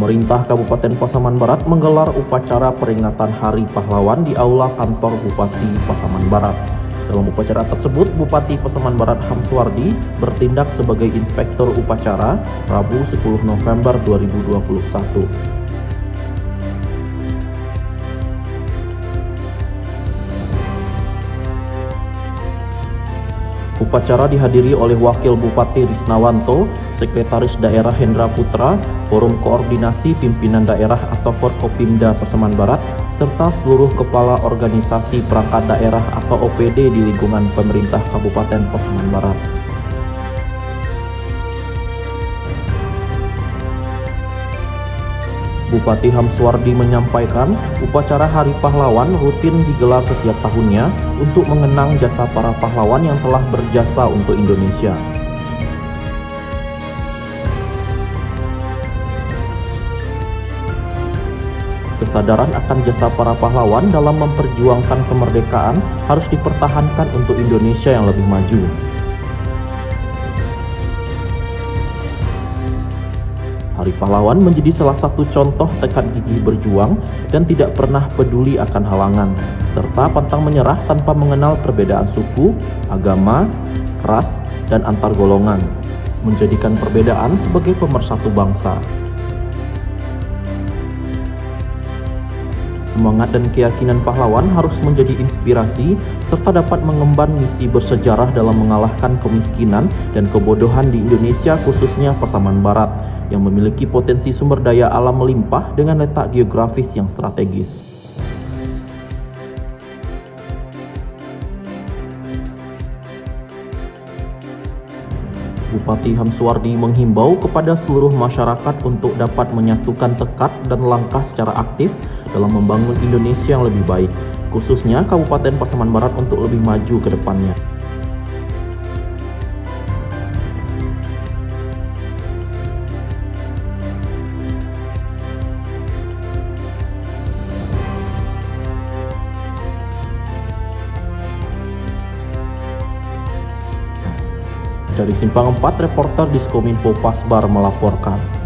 Pemerintah Kabupaten Pasaman Barat menggelar upacara peringatan Hari Pahlawan di Aula Kantor Bupati Pasaman Barat. Dalam upacara tersebut, Bupati Pasaman Barat Hamsuardi bertindak sebagai inspektur upacara Rabu 10 November 2021. Upacara dihadiri oleh Wakil Bupati Risnawanto, Sekretaris Daerah Hendra Putra, Forum Koordinasi Pimpinan Daerah atau Forkopimda Pasaman Barat, serta seluruh kepala organisasi perangkat daerah atau OPD di lingkungan pemerintah Kabupaten Pasaman Barat. Bupati Hamswardi menyampaikan, upacara Hari Pahlawan rutin digelar setiap tahunnya untuk mengenang jasa para pahlawan yang telah berjasa untuk Indonesia. Kesadaran akan jasa para pahlawan dalam memperjuangkan kemerdekaan harus dipertahankan untuk Indonesia yang lebih maju. Hari Pahlawan menjadi salah satu contoh tekad gigih berjuang dan tidak pernah peduli akan halangan, serta pantang menyerah tanpa mengenal perbedaan suku, agama, ras, dan antar golongan, menjadikan perbedaan sebagai pemersatu bangsa. Semangat dan keyakinan pahlawan harus menjadi inspirasi serta dapat mengemban misi bersejarah dalam mengalahkan kemiskinan dan kebodohan di Indonesia khususnya Pasaman Barat yang memiliki potensi sumber daya alam melimpah dengan letak geografis yang strategis. Bupati Hamsuardi menghimbau kepada seluruh masyarakat untuk dapat menyatukan tekad dan langkah secara aktif dalam membangun Indonesia yang lebih baik, khususnya Kabupaten Pasaman Barat untuk lebih maju ke depannya. Dari Simpang 4, reporter Diskominfo Pasbar melaporkan.